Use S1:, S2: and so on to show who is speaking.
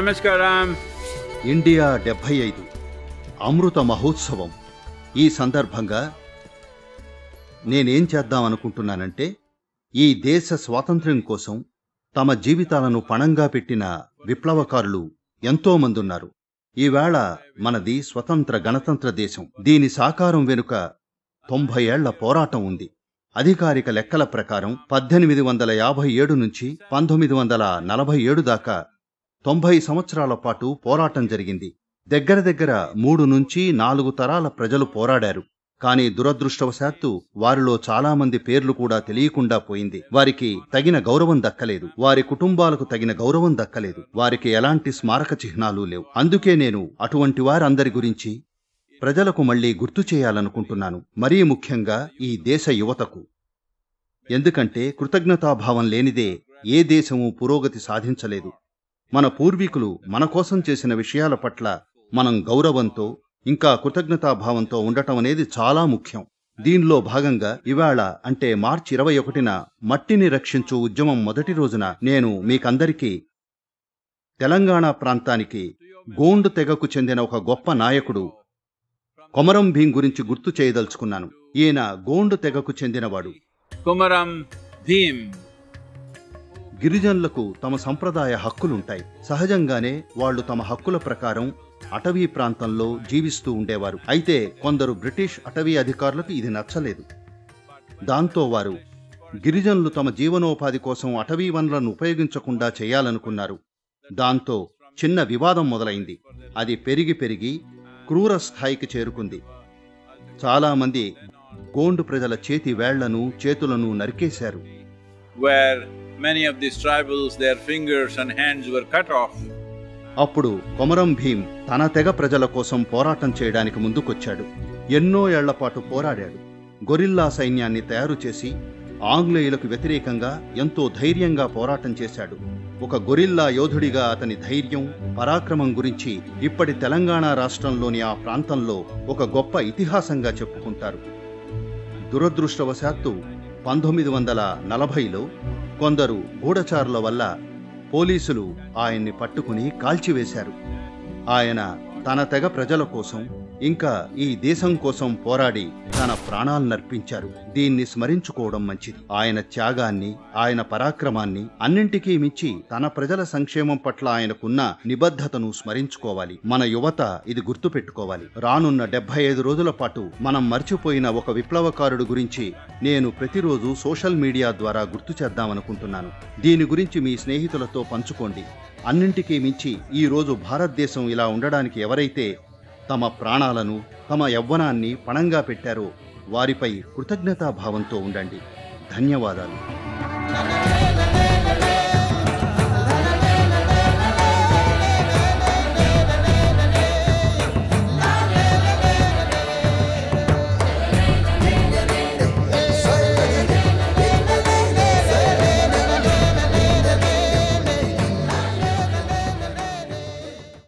S1: నమస్కారం.
S2: ఇండియా డెబ్బై ఐదు. అమృత మహోత్సవం. ఈ సందర్భంగా నేనేం చేద్దాం అనుకుంటున్నానంటే ఈ దేశ స్వాతంత్ర్యం కోసం తమ జీవితాలను పణంగా పెట్టిన విప్లవకారులు ఎంతోమంది ఉన్నారు ఈవేళ మనది స్వతంత్ర గణతంత్ర దేశం. దీని సాకారం వెనుక తొంభై ఏళ్ళ పోరాటం ఉంది. అధికారిక లెక్కల ప్రకారం పద్దెనిమిది వందల యాభై ఏడు నుంచి పంతొమ్మిది వందల నలభై ఏడు దాకా తొంభై సంవత్సరాల పాటు పోరాటం జరిగింది. దగ్గర దగ్గర మూడు నుంచి నాలుగు తరాల ప్రజలు పోరాడారు. కానీ దురదృష్టవశాత్తు వారిలో చాలా మంది పేర్లు కూడా తెలియకుండా పోయింది. వారికి తగిన గౌరవం దక్కలేదు. వారి కుటుంబాలకు తగిన గౌరవం దక్కలేదు. వారికి ఎలాంటి స్మారక చిహ్నాలు లేవు. అందుకే నేను అటువంటి వారందరి గురించి ప్రజలకు మళ్ళీ గుర్తు చేయాలనుకుంటున్నాను. మరీ ముఖ్యంగా ఈ దేశ యువతకు. ఎందుకంటే కృతజ్ఞతాభావం లేనిదే ఏ దేశము పురోగతి సాధించలేదు. మన పూర్వీకులు మన కోసం చేసిన విషయాల పట్ల మనం గౌరవంతో ఇంకా కృతజ్ఞతాభావంతో ఉండటం అనేది చాలా ముఖ్యం. దీనిలో భాగంగా ఇవాళ అంటే మార్చి ఇరవై ఒకటిన మట్టిని రక్షించు ఉద్యమం మొదటి రోజున నేను మీకందరికీ తెలంగాణ ప్రాంతానికి గోండు తెగకు చెందిన ఒక గొప్ప నాయకుడు కొమరం భీం గురించి గుర్తు చేయదలుచుకున్నాను. ఈయన గోండు తెగకు చెందినవాడు.
S1: కొమరం భీం.
S2: గిరిజనులకు తమ సంప్రదాయ హక్కులుంటాయి. సహజంగానే వాళ్ళు తమ హక్కుల ప్రకారం అటవీ ప్రాంతంలో జీవిస్తూ ఉండేవారు. అయితే కొందరు బ్రిటిష్ అటవీ అధికారులకు ఇది నచ్చలేదు. దాంతో వారు గిరిజనులు తమ జీవనోపాధి కోసం అటవీ వనరులను ఉపయోగించకుండా చేయాలనుకున్నారు. దాంతో చిన్న వివాదం మొదలైంది. అది పెరిగి పెరిగి క్రూర స్థాయికి చేరుకుంది. చాలామంది గోండు ప్రజల చేతి వేళ్ళను చేతులను నరికేశారు.
S1: Where many of these tribals, their fingers and hands were cut off.
S2: అప్పుడు కొమరం భీమ్ తన తెగ ప్రజల కోసం పోరాటం చేయడానికి ముందుకొచ్చాడు. ఎన్నో ఏళ్ళపాటు పోరాడాడు. గొరిల్లా సైన్యాన్ని తయారు చేసి ఆంగ్లేయులకు వ్యతిరేకంగా ఎంతో ధైర్యంగా పోరాటం చేశాడు. ఒక గొరిల్లా యోధుడిగా అతని ధైర్యం పరాక్రమం గురించి ఇప్పటి తెలంగాణ రాష్ట్రంలోని ఆ ప్రాంతంలో ఒక గొప్ప ఇతిహాసంగా చెప్పుకుంటారు. దురదృష్టవశాత్తు పంతొమ్మిది వందల నలభైలో కొందరు గూఢచారుల వల్ల పోలీసులు ఆయన్ని పట్టుకుని కాల్చివేశారు. ఆయన తన తెగ ప్రజల కోసం ఇంకా ఈ దేశం కోసం పోరాడి తన ప్రాణాలనర్పించారు దీన్ని స్మరించుకోవడం మంచిది. ఆయన త్యాగాన్ని ఆయన పరాక్రమాన్ని అన్నింటికీ మించి తన ప్రజల సంక్షేమం పట్ల ఆయనకున్న నిబద్ధతను స్మరించుకోవాలి. మన యువత ఇది గుర్తుపెట్టుకోవాలి. రానున్న డెబ్బై ఐదు రోజుల పాటు మనం మర్చిపోయిన ఒక విప్లవకారుడు గురించి నేను ప్రతిరోజు సోషల్ మీడియా ద్వారా గుర్తు చేద్దామనుకుంటున్నాను. దీని గురించి మీ స్నేహితులతో పంచుకోండి. అన్నింటికీ మించి ఈ రోజు భారతదేశం ఇలా ఉండడానికి ఎవరైతే తమ ప్రాణాలను తమ యవ్వనాన్ని పణంగా పెట్టారో వారిపై కృతజ్ఞతాభావంతో ఉండండి. ధన్యవాదాలు.